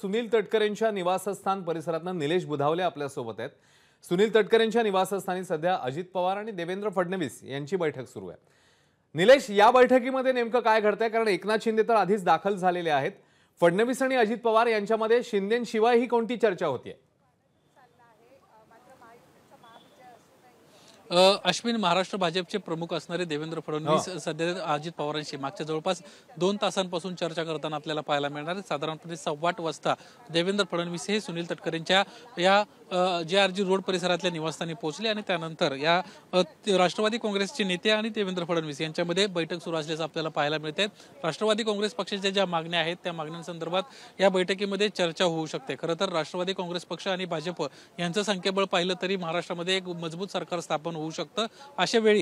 सुनील तटकरेंच्या निवासस्थान परिसरातनं निलेश बुधावले आपल्यासोबत आहेत. सुनील तटकरेंच्या निवासस्थानी सध्या अजित पवार आणि देवेंद्र फडणवीस यांची बैठक सुरू आहे. निलेश या बैठकीमध्ये नेमकं काय घडतंय? कारण एकनाथ शिंदे तर आधीच दाखल झालेले आहेत. फडणवीस आणि अजित पवार यांच्यामध्ये शिंदेशिवाय ही कोणती चर्चा होतीये? अश्विन महाराष्ट्र भाजपचे प्रमुख असणारे देवेंद्र फडणवीस सध्या अजित पवारांशी मागच्या जवळपास दोन तासांपासून चर्चा करताना आपल्याला पाहायला मिळणार. साधारणपणे सव्वा आठ वाजता देवेंद्र फडणवीस हे सुनील तटकरेंच्या या जे आर जी रोड परिसरातल्या निवासस्थानी पोहोचले आणि त्यानंतर या राष्ट्रवादी काँग्रेसचे नेते आणि देवेंद्र फडणवीस यांच्यामध्ये बैठक सुरू असल्याचं आपल्याला पाहायला मिळते राष्ट्रवादी काँग्रेस पक्षाच्या ज्या मागण्या आहेत त्या मागण्यांसंदर्भात या बैठकीमध्ये चर्चा होऊ शकते. खरं तर राष्ट्रवादी काँग्रेस पक्ष आणि भाजप यांचं संख्याबळ पाहिलं तरी महाराष्ट्रामध्ये एक मजबूत सरकार स्थापन होऊ शकतं. अशा वेळी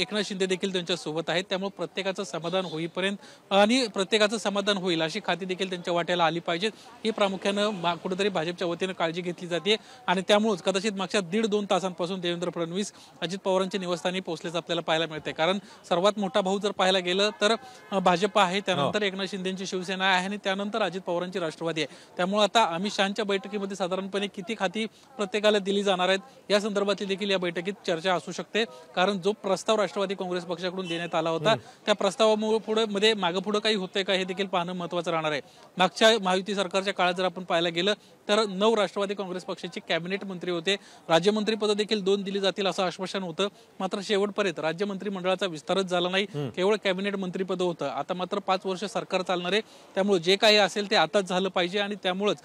एकनाथ शिंदे देखील त्यांच्यासोबत आहेत. त्यामुळे प्रत्येकाचं समाधान होईपर्यंत आणि प्रत्येकाचं समाधान होईल अशी खाती देखील त्यांच्या वाट्याला आली पाहिजेत. ही प्रामुख्यानं कुठेतरी भाजपच्या वतीनं काळजी घेतली जाते. आणि त्यामुळेच कदाचित मागच्या दीड दोन तासांपासून देवेंद्र फडणवीस अजित पवारांच्या निवासस्थानी पोहोचल्याचं आपल्याला पाहायला मिळते कारण सर्वात मोठा भाऊ जर पाहायला गेलं तर भाजप आहे. त्यानंतर एकनाथ शिंदेची शिवसेना आहे आणि त्यानंतर अजित पवारांची राष्ट्रवादी आहे. त्यामुळे आता अमित शहाच्या बैठकीमध्ये साधारणपणे किती खाती प्रत्येकाला दिली जाणार आहेत? या संदर्भातली देखील या बैठकीत चर्चा असू शकते. कारण जो प्रस्ताव राष्ट्रवादी काँग्रेस पक्षाकडून देण्यात आला होता त्या प्रस्तावामुळे पुढे मध्ये मागे पुढे काही होतंय का हे देखील पाहणं महत्वाचं राहणार आहे. मागच्या महायुती सरकारच्या काळात जर आपण पाहायला गेलं तर नऊ राष्ट्रवादी काँग्रेस पक्षाचे कॅबिनेट मंत्री होते. राज्यमंत्री पद देखील दोन दिली जातील असं आश्वासन होतं. मात्र शेवटपर्यंत राज्य मंत्रिमंडळाचा विस्तारच झाला नाही. केवळ कॅबिनेट मंत्रीपद होतं. आता मात्र पाच वर्ष सरकार चालणार आहे. त्यामुळे जे काही असेल ते आताच झालं पाहिजे आणि त्यामुळेच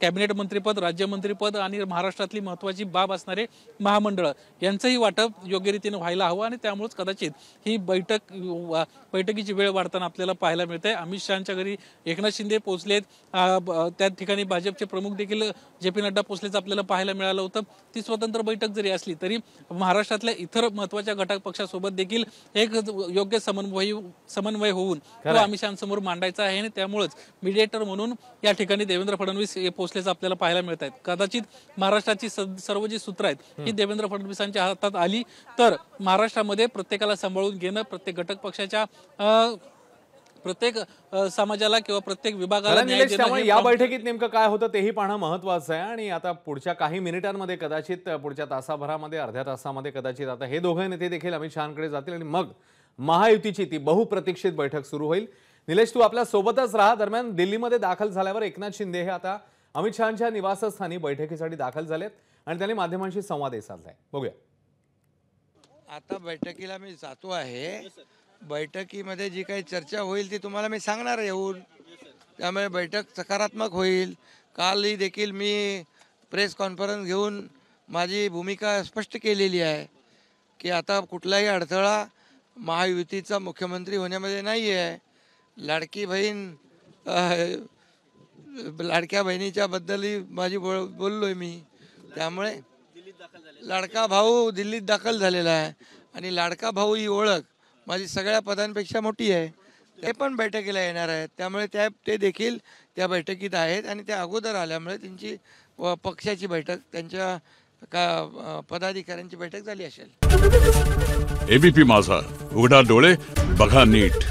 कॅबिनेट मंत्रीपद राज्यमंत्रीपद आणि महाराष्ट्रातली महत्वाची बाब असणारे महामंडळ यांचंही वाटप योग्य रीतीने व्हायला हवं आणि त्यामुळेच कदाचित ही बैठक बैठकीची वेळ वाढताना आपल्याला पाहायला मिळते अमित शहाच्या घरी एकनाथ शिंदे पोहोचलेत. त्या ठिकाणी भाजपचे प्रमुख देखील जे पी नड्डा पोहोचल्याचं आपल्याला पाहायला मिळालं होतं. ती स्वतंत्र बैठक जरी असली तरी महाराष्ट्रातल्या इतर महत्त्वाच्या घटक पक्षासोबत देखील एक योग्य समन्वय समन्वय होऊन तो अमित शहासमोर मांडायचा आहे आणि त्यामुळेच मीडिएटर म्हणून या ठिकाणी देवेंद्र फडणवीस पोहोचल्याचं आपल्याला पाहायला मिळत आहेत कदाचित महाराष्ट्राची सर्व जी सूत्र आहेत ही देवेंद्र फडणवीसांच्या हातात आली तर महाराष्ट्रामध्ये प्रत्येकाला सांभाळून घेणं प्रत्येक घटक पक्षाच्या प्रत्येक समाजाला किंवा प्रत्येक विभागाला त्यामुळे या बैठकीत नेमकं काय होतं तेही पाहणं महत्वाचं आहे. आणि आता पुढच्या काही मिनिटांमध्ये कदाचित पुढच्या तासाभरामध्ये अर्ध्या तासामध्ये कदाचित आता हे दोघे नेते देखील अमित शहाकडे जातील आणि मग महायुतीची ती बहुप्रतीक्षित बैठक सुरू होईल. निलेश तू आपल्या सोबतच राहा. दरम्यान दिल्लीमध्ये दाखल झाल्यावर एकनाथ शिंदे हे आता अमित शहाच्या निवासस्थानी बैठकीसाठी दाखल झालेत आणि त्यांनी माध्यमांशी संवादही साधलाय. बघूया. आता बैठकीला मी जातो आहे. बैठकीमध्ये जी काही चर्चा होईल ती तुम्हाला मी सांगणार आहे येऊन. त्यामुळे बैठक सकारात्मक होईल. कालही देखील मी प्रेस कॉन्फरन्स घेऊन माझी भूमिका स्पष्ट केलेली आहे की आता कुठलाही अडथळा महायुतीचा मुख्यमंत्री होण्यामध्ये नाही आहे लाडकी बहीण लाडक्या बहिणीच्या बद्दलही माझी बोल बोललोय मी. त्यामुळे लाडका भाऊ दिल्लीत दाखल झालेला आहे आणि लाडका भाऊ ही ओळख माझी सगळ्या पदांपेक्षा मोठी आहे. ते पण बैठकीला येणार आहेत. त्यामुळे त्या ते देखील त्या बैठकीत आहेत आणि त्या अगोदर आल्यामुळे त्यांची पक्षाची बैठक त्यांच्या का पदाधिकाऱ्यांची बैठक झाली असेल. एबीपी माझा. उघडा डोळे बघा नीट.